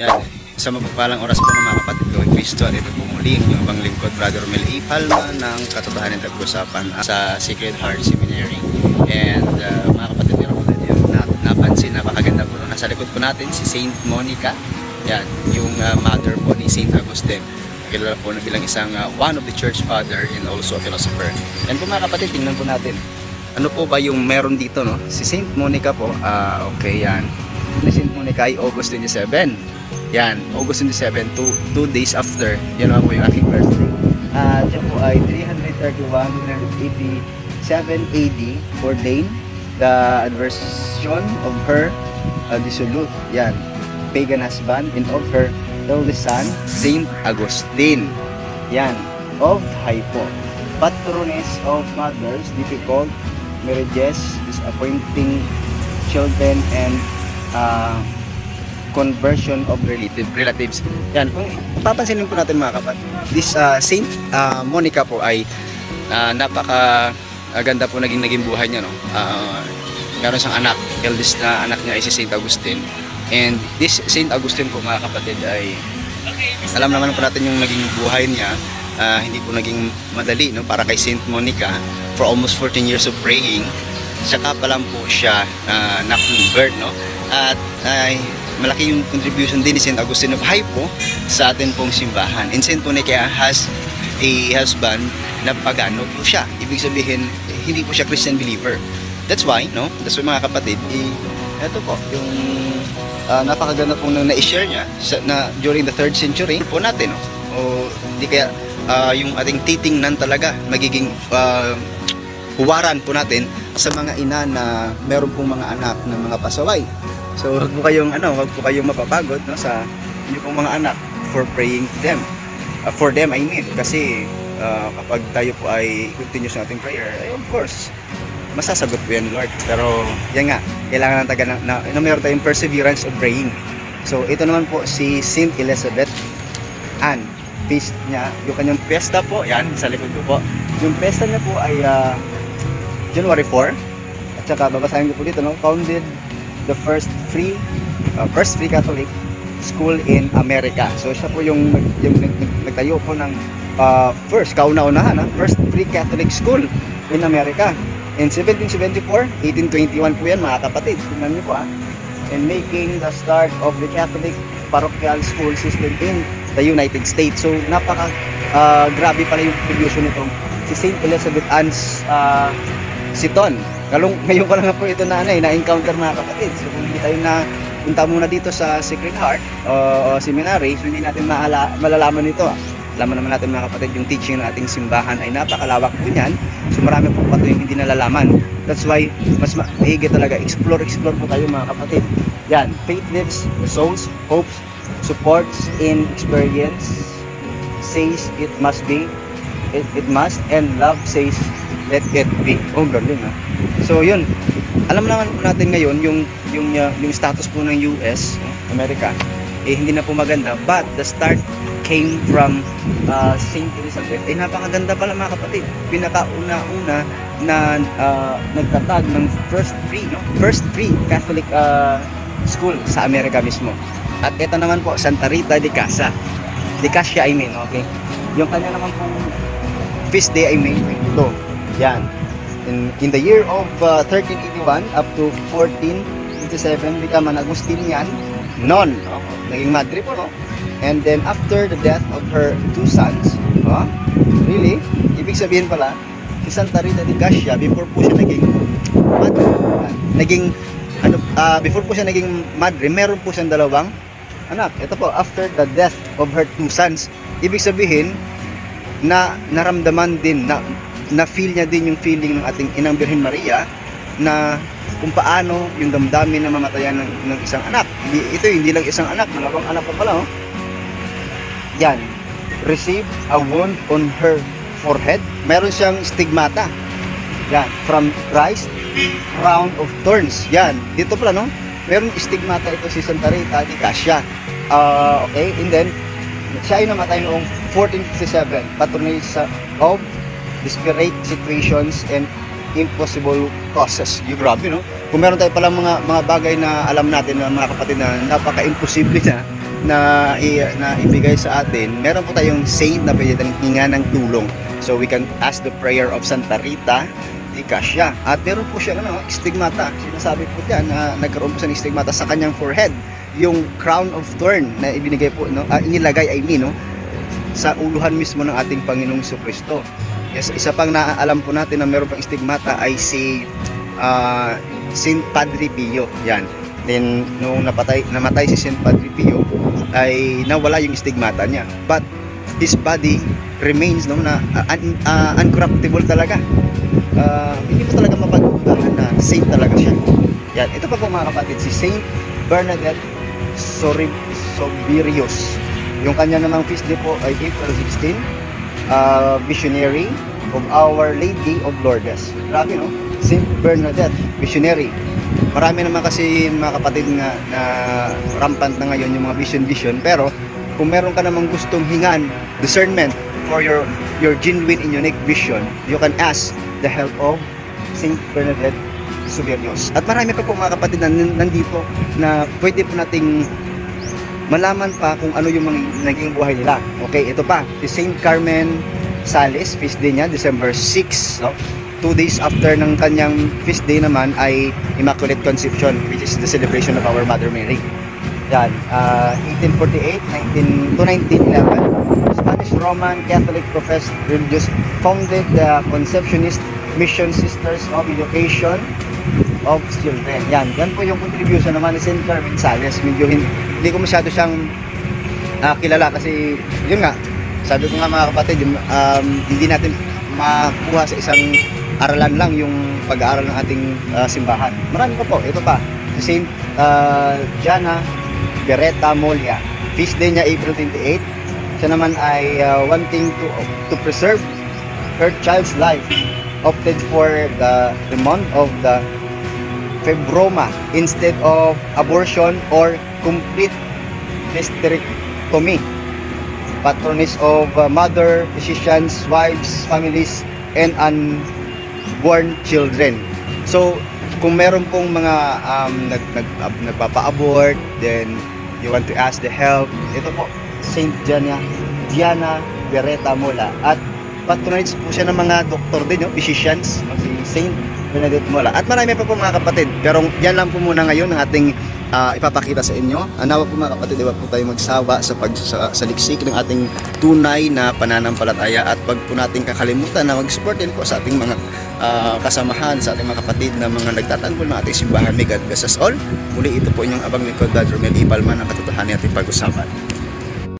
Yan, sa mapagpalang oras po ng mga kapatid ko, Kristo at ito po muli ang inyong bang lingkod, Brother Romel E. Palma ng Katotohanan Tag-usapan sa Sacred Heart Seminary. And uh, mga kapatid, ko din yung na, napansin, napakaganda po. Nasa likod po natin si Saint Monica. Yan, yung uh, mother po ni Saint Augustine. Kilala po na bilang isang uh, one of the church father and also a philosopher. And po mga kapatid, tingnan po natin. Ano po ba yung meron dito, no? Si Saint Monica po, ah, okay yan. Si Saint Monica ay August 27. Yan, August 27, two, two days after, yan po yung aking birthday. At siya po ay 331, 387 AD, ordained the adversion of her uh, dissolute, yan, pagan husband, and of her eldest son, Saint Augustine. Yan, of Hippo. Patroness of mothers, difficult marriages, disappointing children, and uh, conversion of relative, relatives. Yan, kung papansinin po natin mga kapatid, this uh, Saint uh, Monica po ay uh, napaka uh, ganda po naging naging buhay niya no. Uh, meron siyang anak, eldest na anak niya ay si Saint Augustine. And this Saint Augustine po mga kapatid ay alam naman po natin yung naging buhay niya uh, hindi po naging madali no para kay Saint Monica for almost 14 years of praying saka pa lang po siya uh, na-convert no at ay malaki yung contribution din ni St. Augustine of Hippo sa atin pong simbahan. And St. Monica has a husband na pagano po siya. Ibig sabihin, hindi po siya Christian believer. That's why, no? That's why mga kapatid, eh, ito po, yung uh, napakaganda pong na na-share niya sa, na during the 3rd century po natin, no? O hindi kaya uh, yung ating titingnan talaga magiging uh, huwaran po natin sa mga ina na meron pong mga anak ng mga pasaway. So, wag po kayong ano, wag po kayong mapapagod no sa inyo pong mga anak for praying to them. Uh, for them I mean kasi uh, kapag tayo po ay continuous nating prayer, ay of course masasagot po yan Lord. Pero yan nga, kailangan ng taga na, na, na meron tayong perseverance of praying. So ito naman po si Saint Elizabeth Anne. Feast niya, yung kanyang pesta po, yan, sa likod ko po. Yung pesta niya po ay uh, January 4. At saka babasahin ko po dito, no? Founded the first free uh, first free Catholic school in America. So siya po yung yung, nagtayo po ng uh, first kauna-unahan, ha? first free Catholic school in America. In 1774, 1821 po yan mga kapatid. Tingnan niyo po ah. And making the start of the Catholic parochial school system in the United States. So napaka uh, grabe pala yung contribution nito. Si St. Elizabeth Anne's uh, Siton. Galong, ngayon ko lang po ito na, ano, eh, na-encounter mga kapatid. So kung hindi tayo na punta muna dito sa Sacred Heart o, o seminary, so hindi natin maala, malalaman ito. Alam naman natin mga kapatid, yung teaching ng ating simbahan ay napakalawak po niyan. So marami po pa yung hindi nalalaman. That's why, mas mahigit talaga, explore, explore po tayo mga kapatid. Yan, faith lives, souls, hopes, supports in experience, says it must be, it, it must, and love says let it be. Oh, galing ha. So, yun. Alam naman po natin ngayon yung yung uh, yung status po ng US, America, eh hindi na po maganda. But the start came from uh, St. Elizabeth. Eh napakaganda pala mga kapatid. Pinakauna-una na uh, nagtatag ng first free, no? First free Catholic uh, school sa Amerika mismo. At ito naman po, Santa Rita de Casa. De Casa, I mean, okay? Yung kanya naman po feast day, I mean, ito. Yan. In, in the year of uh, 1381 up to 1457, become an Agustinian non. No? Naging madre po, no? And then after the death of her two sons, no? really, ibig sabihin pala, si Santa Rita de Cassia, before po siya naging madre, naging, ano, uh, before po siya naging madre, meron po siyang dalawang anak. Ito po, after the death of her two sons, ibig sabihin, na naramdaman din, na na feel niya din yung feeling ng ating inang Birhen Maria na kung paano yung damdamin na mamatayan ng, ng isang anak. Hindi, ito hindi lang isang anak, dalawang anak pa pala. Oh. Yan. Receive a wound on her forehead. Meron siyang stigmata. Yan. From Christ, crown of thorns. Yan. Dito pala, no? Meron stigmata ito si Santa Rita di Cassia. Uh, okay? And then, siya ay namatay noong 1457. Patronage of desperate situations and impossible causes. Yung grabe, no? Kung meron tayo palang mga, mga bagay na alam natin na mga kapatid na napaka-imposible na, na, i- na ibigay sa atin, meron po tayong saint na pwede hinga ng tulong. So we can ask the prayer of Santa Rita di Cassia. At meron po siya ano, stigmata. Sinasabi po diyan na nagkaroon po siya ng stigmata sa kanyang forehead. Yung crown of thorn na ibinigay po, no? ah, inilagay ay mean, no? sa uluhan mismo ng ating Panginoong Kristo. Yes, isa pang naaalam po natin na meron pang stigmata ay si ah, Saint Padre Pio. Yan. Then, nung napatay, namatay si Saint Padre Pio, ay nawala yung stigmata niya. But, his body remains no, na uh, un, uh, uncorruptible talaga. Ah, hindi mo talaga mapagkukuhan na saint talaga siya. Yan. Ito pa po mga kapatid, si Saint Bernadette Sorib Sobirius. Yung kanya namang feast day po ay April 16, uh, visionary of Our Lady of Lourdes. Grabe no? Saint Bernadette, visionary. Marami naman kasi mga kapatid nga na rampant na ngayon yung mga vision-vision pero kung meron ka namang gustong hingan, discernment for your your genuine and unique vision, you can ask the help of Saint Bernadette Suberios. At marami pa po mga kapatid na nan- nandito na pwede po nating malaman pa kung ano yung mga naging buhay nila. Okay, ito pa, si Saint Carmen Sales, feast day niya, December 6, no? Two days after ng kanyang feast day naman ay Immaculate Conception, which is the celebration of our Mother Mary. Yan, ah, 1848 19, to 1911, Spanish Roman Catholic professed religious founded the Conceptionist Mission Sisters of Education of Children. Yan, yan po yung contribution naman ni St. Carmen Sales. Medyo hin- hindi ko masyado siyang ah, kilala kasi yun nga, sabi ko nga mga kapatid, um, hindi natin makuha sa isang aralan lang yung pag-aaral ng ating ah, simbahan. Marami pa po. Ito pa, St. ah, Jana Beretta Molia. Feast day niya April 28. Siya naman ay ah, wanting to to preserve her child's life opted for the, the month of the Febroma instead of abortion or complete hysterectomy. Patroness of uh, mother, physicians, wives, families, and unborn children. So, kung meron pong mga um, nag, nag, ab- nagpapa-abort, then you want to ask the help, ito po, Saint Diana, Diana Beretta Mola. At patronage po siya ng mga doktor din, yung physicians, Saint Benedict Mola. At marami pa po mga kapatid, pero yan lang po muna ngayon ang ating ah, ipapakita sa inyo. Anawa po mga kapatid, iba po tayo magsawa sa pag sa, sa liksik ng ating tunay na pananampalataya at pag po natin kakalimutan na mag-support din po sa ating mga ah, kasamahan, sa ating mga kapatid na mga nagtatanggol ng ating simbahan. May God bless us all. Muli ito po inyong abang lingkod, God Romel Ipalman, ang katotohanan ating pag-usapan.